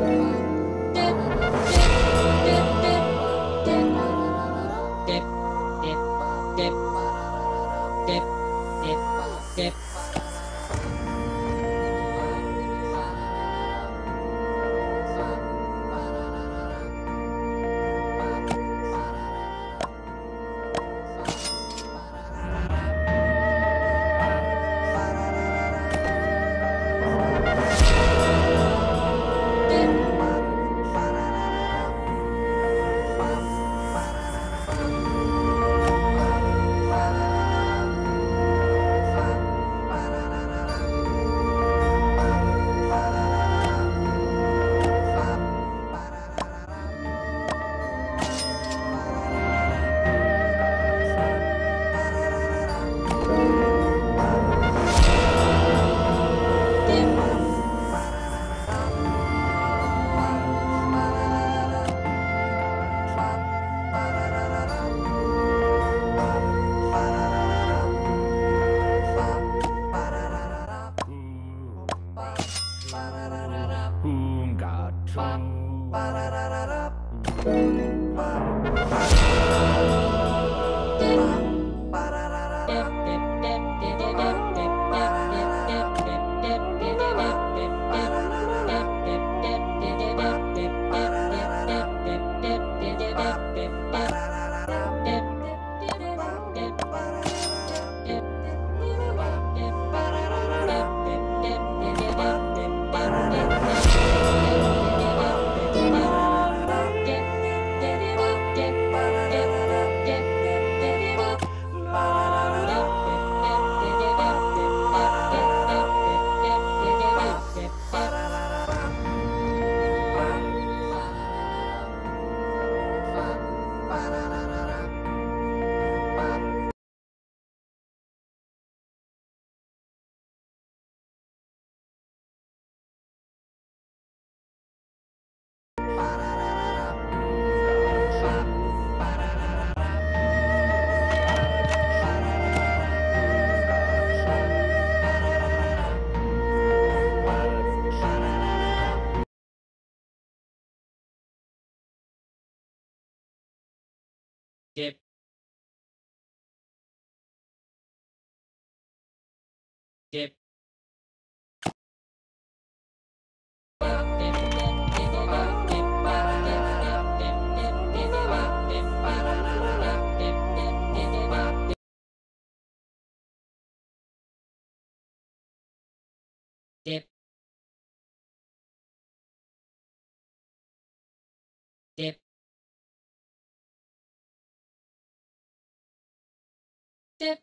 了。get get dip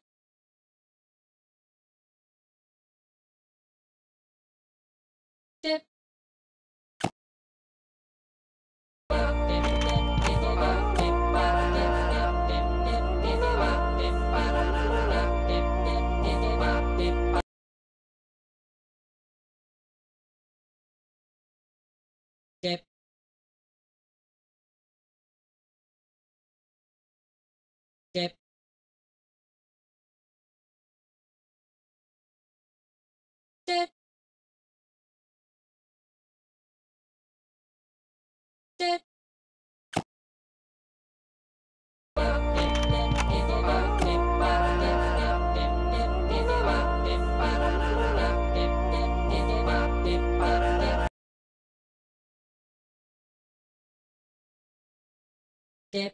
け。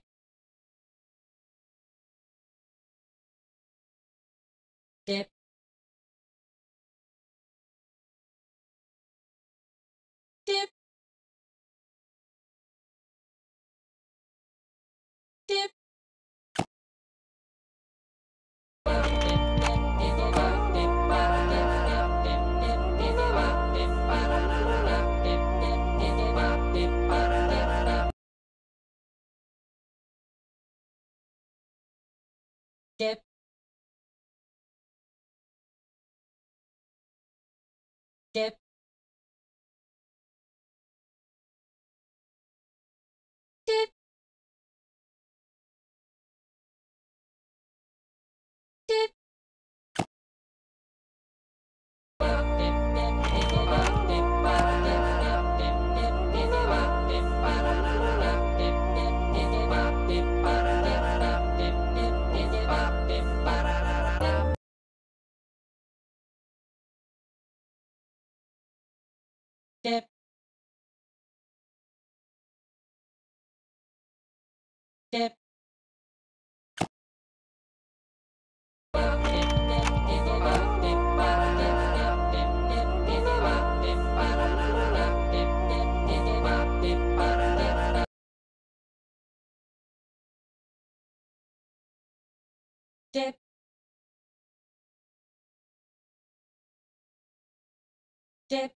け。dip. ship dip dip dip